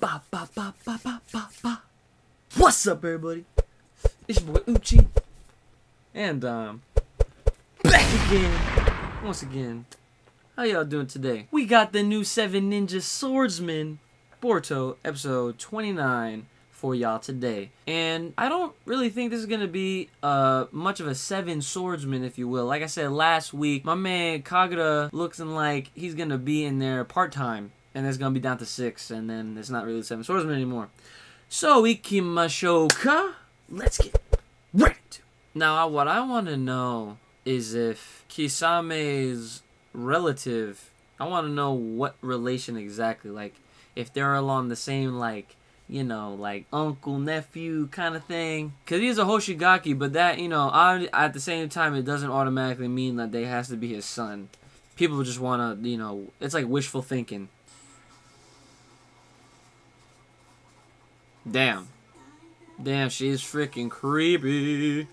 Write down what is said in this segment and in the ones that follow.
Ba, ba, ba, ba, ba, ba, ba. What's up, everybody? It's your boy Uchi. And, um, back again. Once again. How y'all doing today? We got the new Seven Ninja Swordsman, Boruto episode 29 for y'all today. And I don't really think this is gonna be uh much of a seven swordsman, if you will. Like I said last week, my man Kagura looking like he's gonna be in there part time, and it's gonna be down to six, and then it's not really seven swordsman anymore. So ikimashoka. Let's get right into. it. Now, what I want to know is if Kisame's relative. I want to know what relation exactly. Like, if they're along the same like you know, like uncle, nephew kind of thing. Because he's a Hoshigaki, but that, you know, I, at the same time, it doesn't automatically mean that they has to be his son. People just want to, you know, it's like wishful thinking. Damn. Damn, she's freaking creepy.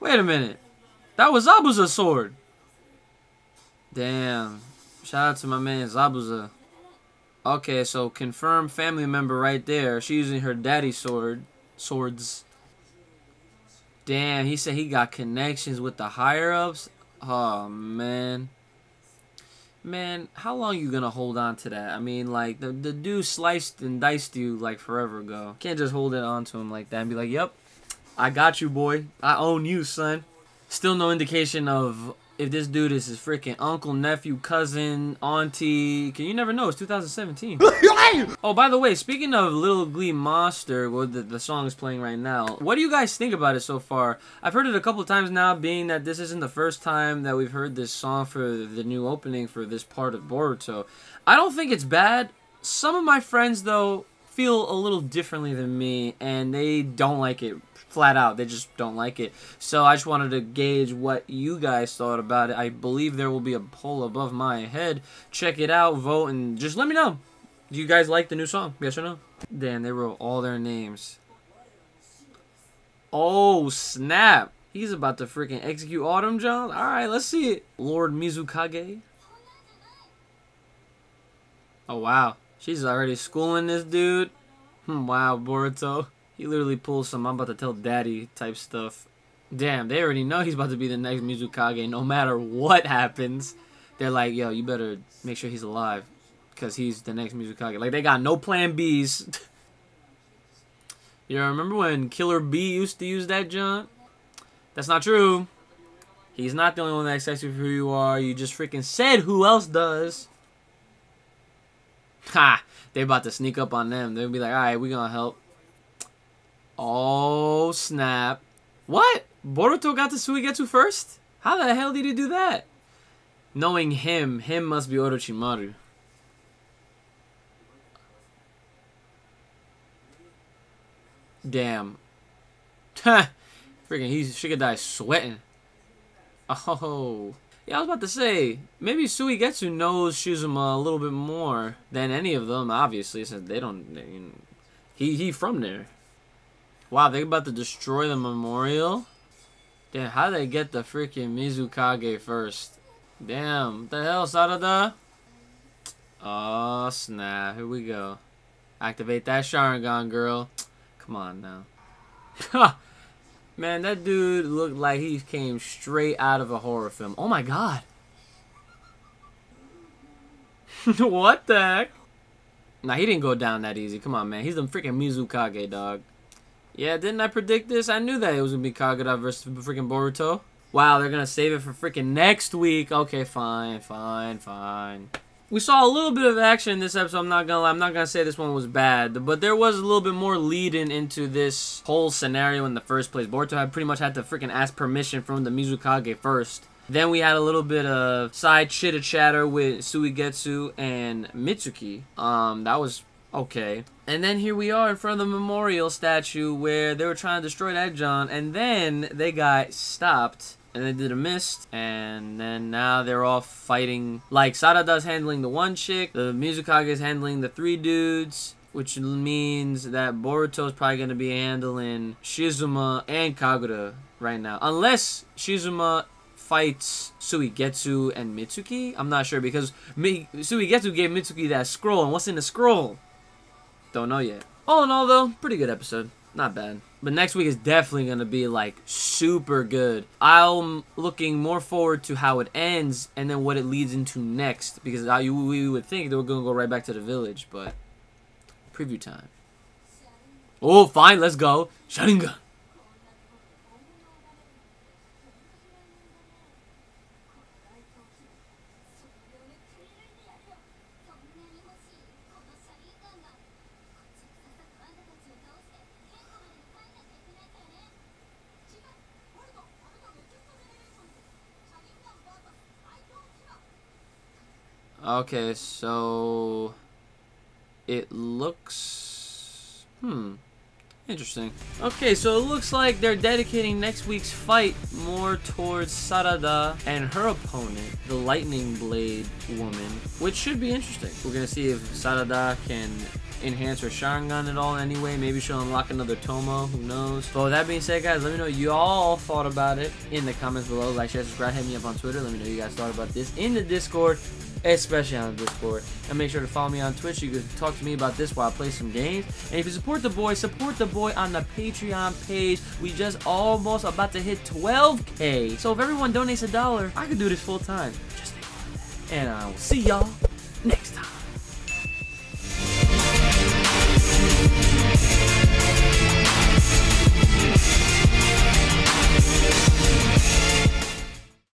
Wait a minute. That was Zabuza's sword. Damn. Shout out to my man Zabuza. Okay, so confirmed family member right there. She's using her daddy's sword. Swords. Damn, he said he got connections with the higher ups. Oh man. Man, how long you gonna hold on to that? I mean, like the the dude sliced and diced you like forever ago. Can't just hold it onto him like that and be like, "Yep, I got you, boy. I own you, son." Still no indication of if this dude is his freaking uncle, nephew, cousin, auntie. Can you never know? It's 2017. oh, by the way, speaking of Little Glee Monster, what the, the song is playing right now, what do you guys think about it so far? I've heard it a couple times now, being that this isn't the first time that we've heard this song for the new opening for this part of Boruto. I don't think it's bad. Some of my friends, though, feel a little differently than me, and they don't like it flat out. They just don't like it. So I just wanted to gauge what you guys thought about it. I believe there will be a poll above my head. Check it out, vote, and just let me know. Do you guys like the new song? Yes or no? Damn, they wrote all their names. Oh, snap. He's about to freaking execute Autumn John. Alright, let's see it. Lord Mizukage. Oh, wow. She's already schooling this dude. Hmm, wow, Boruto. He literally pulls some I'm about to tell daddy type stuff. Damn, they already know he's about to be the next Mizukage no matter what happens. They're like, yo, you better make sure he's alive. Because he's the next Mizukage. Like, they got no plan Bs. you remember when Killer B used to use that junk? That's not true. He's not the only one that accepts you for who you are. You just freaking said who else does. Ha! They about to sneak up on them. They'll be like, alright, we gonna help. Oh, snap. What? Boruto got to Suigetsu first? How the hell did he do that? Knowing him, him must be Orochimaru. Damn. Ha! Freaking, he's Shikadai sweating. Oh. Yeah, I was about to say, maybe Suigetsu knows Shizuma a little bit more than any of them, obviously, since they don't... They, you know, he, he from there. Wow, they're about to destroy the memorial? Damn, how they get the freaking Mizukage first? Damn, what the hell, Sarada? Oh, snap. Here we go. Activate that Sharingan, girl. Come on now. Man, that dude looked like he came straight out of a horror film. Oh my god. what the heck? Nah, he didn't go down that easy. Come on, man. He's the freaking Mizukage, dog. Yeah, didn't I predict this? I knew that it was going to be Kagura versus freaking Boruto. Wow, they're going to save it for freaking next week. Okay, fine, fine, fine. We saw a little bit of action in this episode. I'm not gonna lie. I'm not gonna say this one was bad, but there was a little bit more leading into this whole scenario in the first place. Boruto had pretty much had to freaking ask permission from the Mizukage first. Then we had a little bit of side chitter chatter with Suigetsu and Mitsuki. Um, that was okay. And then here we are in front of the memorial statue where they were trying to destroy that John, and then they got stopped and they did a mist, and then now they're all fighting. Like Sarada's handling the one chick, the Mizukage is handling the three dudes, which means that Boruto is probably gonna be handling Shizuma and Kagura right now, unless Shizuma fights Suigetsu and Mitsuki. I'm not sure because Mi- Suigetsu gave Mitsuki that scroll, and what's in the scroll? Don't know yet. All in all, though, pretty good episode. Not bad. But next week is definitely going to be like super good. I'm looking more forward to how it ends and then what it leads into next because I, we would think that we're going to go right back to the village, but preview time. Oh, fine, let's go. Sharingan. Okay, so it looks hmm interesting. Okay, so it looks like they're dedicating next week's fight more towards Sarada and her opponent, the Lightning Blade woman, which should be interesting. We're gonna see if Sarada can enhance her Sharingan at all anyway. Maybe she'll unlock another Tomo, who knows. But with that being said, guys, let me know you all thought about it in the comments below. Like, share, subscribe, hit me up on Twitter. Let me know you guys thought about this in the Discord especially on Discord. And make sure to follow me on Twitch. You can talk to me about this while I play some games. And if you support the boy, support the boy on the Patreon page. We just almost about to hit 12k. So if everyone donates a dollar, I could do this full time. Just think about that. And I will see y'all next time.